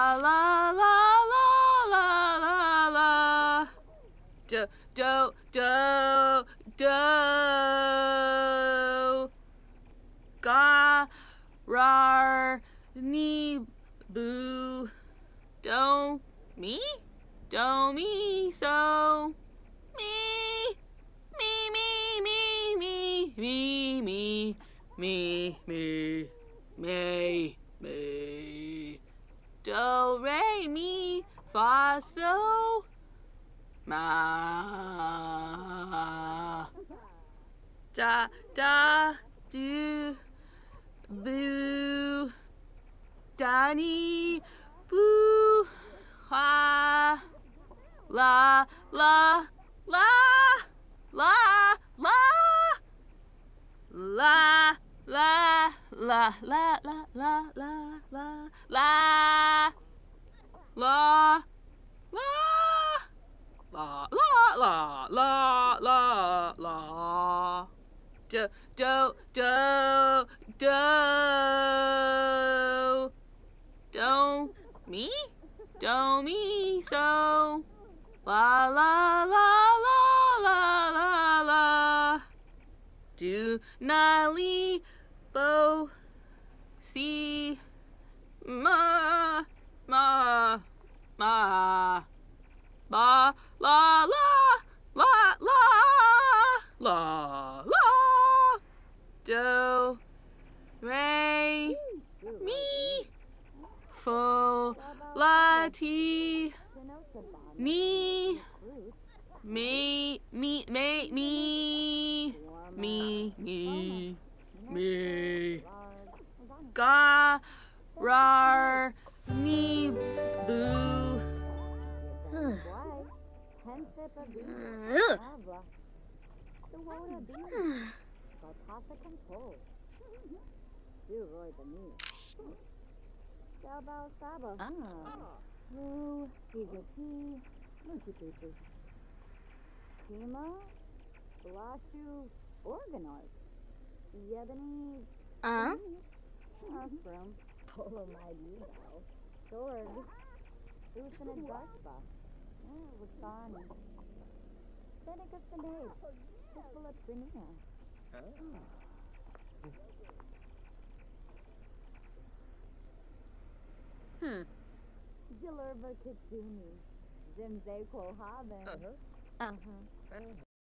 La la la la la la la. Do do do do. Ga rar ni boo. Do me do me so me me me me me me me me me me me do re mi fa so ma da da do boo Danny boo ha la la la la la la la la la la la la la la la la la la la la la do do do do. Do me do me so. La la la la la la la. Do nali bo see ma la, la, do, re, mi, fo, la, ti, ni, me, me, me, me, me, me, me, ga, rar, me, boo the water beam. Got half the control. Ah. You roy the me. Saba Saba. Ah. Blue, Gigati, Monkey Kima, Blashu, Organoid. Yebony. Uh? From Polomide, you know. Sword. It was in a dark spot. Yeah, it was gone. Oh. Hmm. Zillerva Kitsuni. Zinze Kohaven. Uh-huh. Uh-huh. uh-huh.